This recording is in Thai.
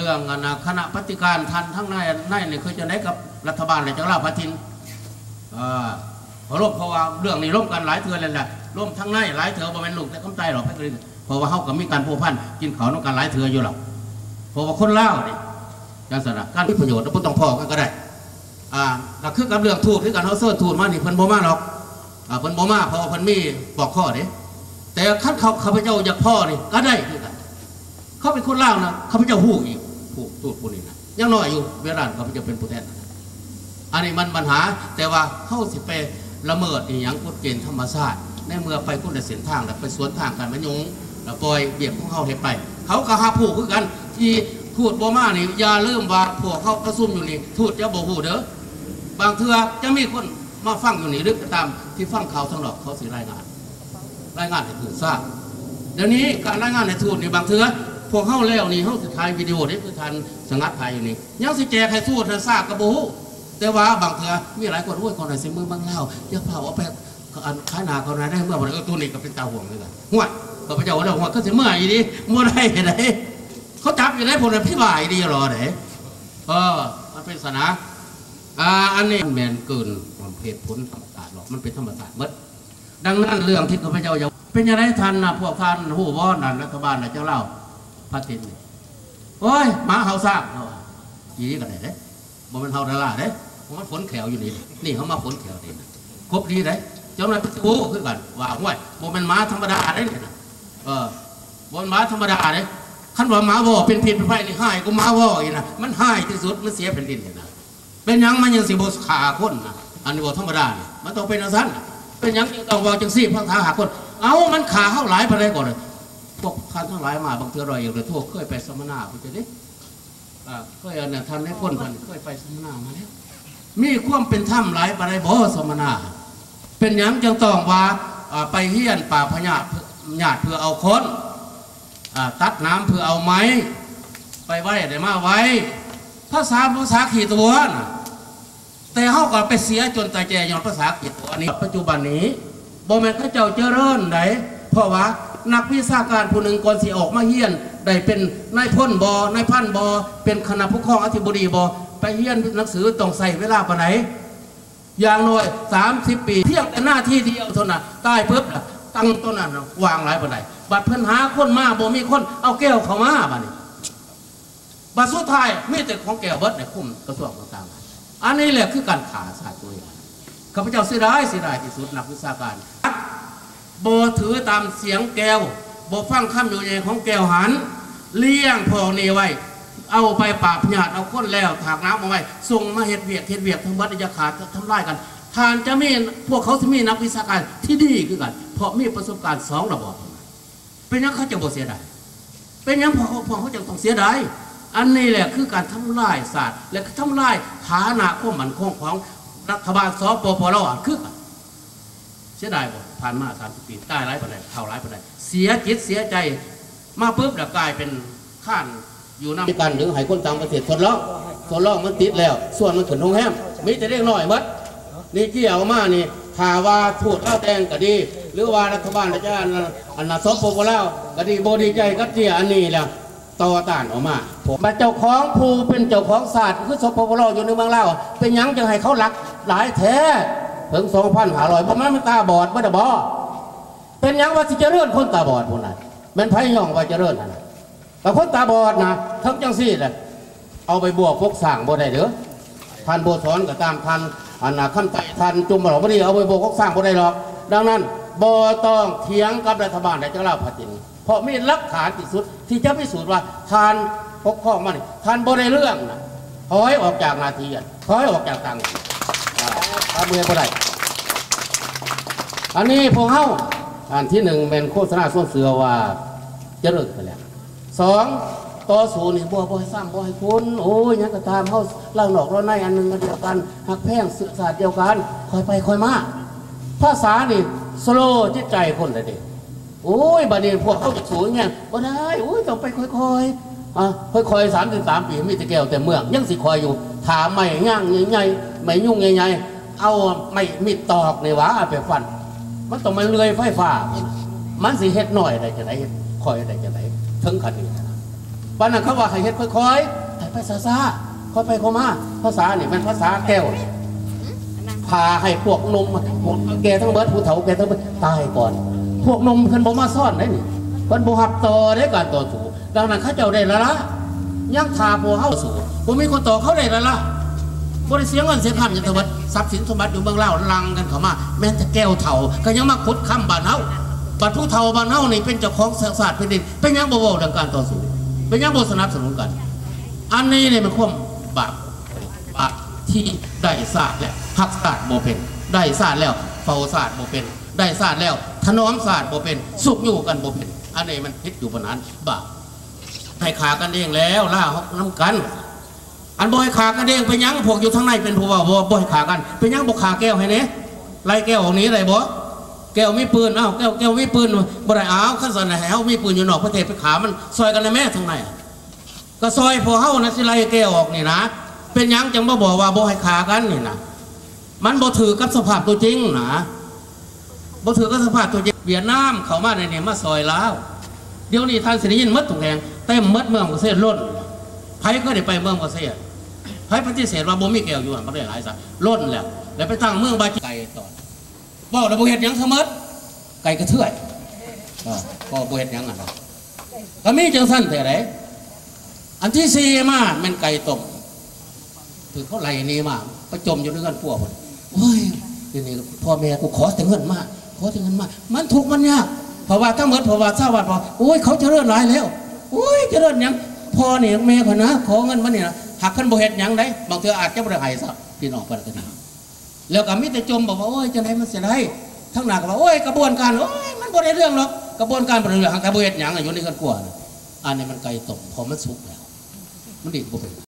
เรื่องคณะปฏิการทันทั้งในในนี่เคยจะได้กับรัฐบาลเลยจังเล่าพระทินอ่าเพราะร่วมเพราะว่าเรื่องนี้ร่วมกันหลายเทือเลยแหละร่วมทั้งในหลายเทือบ่เป็นลูกแต่คำใจหรอกพระกรินเพราะว่าเขากับมีการผูกพันกินเขาต้องการหลายเทืออยู่หรอกเพราะว่าคนเล่าวนี่การสนะการมีประโยชน์แล้วต้องพอกันก็ได้อ่าก็คือกับเรื่องทูตที่กันเขาเสิร์ทูตมานี่เพิ่นบ่มาหรอกอ่าเพิ่นบ่มาเพราะเพิ่นมีบอกข้อเด้แต่ขั้นเขาข้าพเจ้าอยากพ่อนี่ก็ได้คือกันเขาเป็นคนเล่านะข้าพเจ้าหู้อีก ผู้ทูตผู้นี้นะยังน้อยอยู่เวลาข้าจ้าเป็นผู้แทนอันนี้มันปัญหาแต่ว่าเข้าสิไปละเมิดอีหยังกฎเกณฑ์ธรรมชาติในเมื่อไปคนละเส้นทางแล้วไปสวนทางกันมันยงแล้วปล่อยเบียบของเขาให้ไป เขาก็หาผู้คือกันที่ทูตบ่มานี่อย่าลืมว่าพวกเขาประซุ่มอยู่นี่ทูตจะบ่ฮู้เด้อบางเทือจะมีคนมาฟังอยู่นี่หรือก็ตามที่ฟังเขาทั้งหลอกเขาสิรายงาน รายงานให้ทูตทราบเดี๋ยวนี้การรายงานให้ทูตนี่บางเทือ พวกเข้าแล้วนี่เข้าสิถ่ายวิดีโอนี่คือทันสงัดถ่ายอยู่นี่ยังสิแจกให้ทูตให้ทราบกระบูแต่ว่าบางเทื่อมีหลายคนโอ้ยคนไหนเสมือบางเล่าอย่าเผาเอาไปอันขายหนาเขาไหนได้เมื่อวันเออตัวนี้ก็เป็นตาห่วงเลยกันห่วยก็พระเจ้าว่าแล้วห่วยก็สิเมื่ออีดีเมื่อได้ไหนเขาจับอยู่ได้ผลพี่บ่ายดีรอไหนเออมันเป็นศาสนาอ่าอันนี้แมนเกินความเหตุผลธรรมศาสตร์หรอกมันเป็นธรรมศาสตร์หมดดังนั้นเรื่องที่ข้าพเจ้าอยาเป็นยังไงทันนะพวกท่านหูบ่อนั่นรัฐบาลนะเจ้าเล่า พระตินนี่โอ้ยหมาเฮาสร้างเขาว่ายีกันไหนเด้บ่เป็นเฮาดาราเด้ผมมันฝนแขวอยู่นี่นี่เขามาฝนแขวนี่นครบดีเด้เจ้าหน้ายพิทูขึ้นกันว่าห้วยบ่เป็นหมาธรรมดาเด้เนี่ยเออบ่เป็นหมาธรรมดาเด้คันว่าหมาวอเป็นพิษเป็นไฟนี่ให้กูหมาวออีนะมันให้ที่สุดมันเสียแผ่นดินเนี่ยนะเป็นยังมันยังสิบ่ขาคนนะอันนี้บ่ธรรมดาเนี่ยมันต้องเป็นอันนั้นเป็นยังต้องว่าจังซี่พังทางหาคน เอามันขาเข้าหลายไปเลยก่อนเลย พวกท่านทั้งหลายมาบางเทือรอยอย่างเลยทั่วเคยไปสัมมนาคุณจะดิอ่าเคยอันเนี่ยท่านให้พ้นท่านเคยไปสัมมนามาแล้วมีความเป็นถ้ำหลายปเลยบ่สัมมนา เป็นยังจึงต้องว่าไปเฮียนป่าพญาญาติเพื่อเอาคนตัดน้ำเพื่อเอาไม้ ไปไว้ได้มาไว้ภาษาภาษาขีตัวนะแต่เขาก็ไปเสียจนตายแจย้อนภาษาอังกฤษตัวนี้ ปัจจุบันนี้บ่แม่นเขาเจ้าเจริญไหนเพราะว่า นักวิชาการผู้หนึ่งก่อนสิออกมาเฮียนได้เป็นนายพ้นบอนายพันบอเป็นคณะผู้ครองอธิบดีบอไปเฮียนหนังสือต้องใส่เวลาปไหนอย่างน้อย30 ปี เพียงแต่หน้าที่เดียวเท่านั้นตายปุ๊บน่ะตั้งต้นนั้นวางหลายปไหนบัดเพิ่นหาคนมาบ่มีคนเอาแก้วเขามาบัดนี้บัดสุดท้ายมีแต่ของแก้วเบิดในคุ้มกระทรวงต่างๆอันนี้แหละคือการขาศาสตร์ตัวอย่างข้าพเจ้าเสียดายเสียดายที่สุดนักวิชาการ โบถือตามเสียงแก้วโบฟังคำอยู่ในของแก้วหัน เลี้ยงพอนี่ไว้ เอาไปปราบญาติเอาค้นแล้วถากน้ำเอาไว้ส่งมาเฮ็ดเวียกเฮ็ดเวียกทั้งบัดอยาขาดทำลายกัน ทานจะมีพวกเขาจะมีนักวิชาการที่ดีคือกัน เพราะมีประสบการณ์สองระบบเป็นยังเขาจะบ่เสียดายเป็นยังพอพอเขาจะต้องเสียดายอันนี้แหละคือการทำลายศาสตร์ และทำลายฐานะความมั่นคงของรัฐบาลสปปลาคือกัน เสียดายบ่ผ่านมาสามสิบปีตายร้ายปานใดเท่าร้ายปานใดเสียจิตเสียใจมาปุ๊บแล้วกลายเป็นข้านอยู่น้ำกันหรือให้คนต่างประเทศทดลองทดลองมันติดแล้ว ส่วนมันขึ้นโรงแรมมีแต่เล็กน้อยมัดนี่เกี่ยวมานี่ถาว่าพูดเล่าแตงก็ดี หรือว่ารัฐบาลอาจารย์อันน่ะสปปลาก็ดีโบดีใจก็เจียอันนี้แหล้วต่อต้านออกมาผมมาเจ้าของภูเป็นเจ้าของศาสตร์คือสปปลาอยู่ในเมืองลาวเป็นยังจะให้เขาหลักหลายแท้ ถึงสองพันห้าร้อยเพราะมันมันตาบอดไม่ได้บอเป็นยังว่าสิเจริญคนตาบอดพวกนั้นมันไพ่ย่องว่าเจริญนั่นน่ะแต่คนตาบอดนะทั้งจังซี่แหละเอาไปบวกพวกสั่งบ่ได้เด้อท่านโบสอนก็ตามท่านอันนาขั้นไต่ท่านจุ่มหลอกไม่ได้เอาไปโบกเขาสร้างบ่ได้หรอก ดังนั้นบ่ต้องเถียงกับรัฐบาลในเจ้าล่าพระตินเพราะมีหลักฐานที่สุดที่จะพิสูจน์ว่าท่านปกครองมันท่านบ่ได้เรื่องนะถอยออกจากนาทีถอยออกจากตัง ค์อ่าทำเมื่อบ่ได้อันนี้พวกเฮาอันที่หนึ่งเป็นโฆษณาส่วนเสือว่าเจริญไปแล้วสองต่อสู้นี่บ่บ่ให้สร้างบ่ให้คุณโอ้ยยังก็ตามเฮาล่างนอกล่างในอันหนึงอันเดียวกันหักแพงสื่อศาสตร์เดียวกันคอยไปคอยมาภาษานี่สโลจิตใจคนเลยเด็โอ้ยบัดนี้พวกเขาสูงเงี้ยบ่ได้โอ้ยต้องไปค่อยๆอะค่อยๆสามถึงสามปีมีแต่แก้วแต่เมืองยังสิคอยอยู่ถามไม่ย่างใหญ่ๆไม่ยุ่งใหญ่ๆ เอาไม่มีดตอกในหวาไปฟัน มันต้องมาเลื่อยไฟฟ้า มันสิเฮ็ดหน่อยได้จะไหนคอยได้จะไหนถึงขนนี้นะปานนั้นเขาว่าให้เฮ็ดค่อยๆให้ไปซาซาค่อยไปเข้ามาภาษานี่มันภาษาแก้วพาให้พวกนมพวกแกทั้งเบิดผู้เฒ่าแกทั้งเบิดตายก่อน พวกนมเพิ่นบ่มาซ่อนได้นี่เพิ่นบ่ฮับต่อได้การต่อสู้ดังนั้นเขาเจ้าได้ละละยังทาพวกเฮาสู้บ่มีคนต่อเขาได้ละละ บริเสียเงินเสียคำย่างทวัดทรัพย์สินสมบัติอยู่เมืองเล่าลังกันเขามา แม้แต่แก้วเถ่าก็ยังมาขุดคำบานเฮาบัดผู้เถ่าบานเฮานี่เป็นเจ้าของศาสตร์เป็นดินเป็นยังบ่เว้าดังการต่อสู้เป็นยังบ่สนับสนุนกัน อันนี้เนี่ยมันความบาปบาปที่ได้ศาสตร์แล้วหักศาสตร์บ่เป็น ได้ศาสตร์แล้วเฝ้าศาสตร์บ่เป็น ได้ศาสตร์แล้วถนอมศาสตร์บ่เป็น สุขอยู่กันบ่เป็น อันนี้มันผิดอยู่ปนนั้นบาปให้ขากันเองแล้วล่าฮอกน้ำกัน อันบ่ให้ขากันเองไปยังพวกอยู่ทางในเป็นผู้ว่าบ่บ่ให้ขากัน ไปยังบ่ขาแก้วให้เนี่ไล่แก้วออกนี้ได้บ่แก้วมีปืนอ้าวแก้วแก้วมีปืนบ่ได้อ้าวขั้นสันให้เฮามีปืนอยู่นอกประเทศไปขามันซอยกันได้แม่ทางในก็ซอยพอเฮานะสิไล่แก้วออกนี่นะ เป็นยังจังบ่บอกว่าบ่ให้ขากันนี่นะมันบ่ถือกับสภาพตัวจริงนะบ่ถือกับสภาพตัวจริงเวียดนามเข้ามาในเนี่ยมาซอยลาวเดี๋ยวนี้ท่านสิได้ยินหมดทุกแหงเต็มหมดเมืองเกษตรล้นไผก็ได้ไปเมืองเกษตร ไผปฏิเสธว่าบ่มีแก้วอยู่หันบ่ได้หลายซะล้นแล้ว แล้วไปตั้งเมืองบาจิไก่ต่อบ่แล้วบ่เฮ็ดหยังเสมอไก่กระเทือยอ่าก็บ่เฮ็ดหยังอะนะก็มีจังซั่นแต่ไดอันที่สี่มาแม่นไก่ต้มคือเขาไหลนี่มาไปจมอยู่ในเงินพวกมันโอ้ยทีนี้พ่อแม่กูขอแต่เงินมากขอแต่เงินมากมันถูกมันยากเพราะว่าถ้าเหมือนเพราะว่าทราบว่าพอโอ้ยเขาจะเจริญหลายแล้วโอ้ยจะเจริญหยังพ่อเนี่ยแม่คนนะขอเงินมาเนี่ย หากขึ้นบ่เฮ็ดหยังได้บางเทื่ออาจจะบ่ได้ให้ซะพี่น้องเพิ่นก็ดีแล้วก็มีแต่จมบอกว่าโอ้ยจังไดมันเสียได้ทั้งหนักว่าโอ้ยกระบวนการโอ้ยมันบ่ได้เรื่องหรอกกระบวนการบ่ได้เรื่องหากบ่เฮ็ดหยังอยู่ในกันกลัวน่ะอันนี้มันไกลตกพอมันสุกแล้ว มันดีกว่าเป็น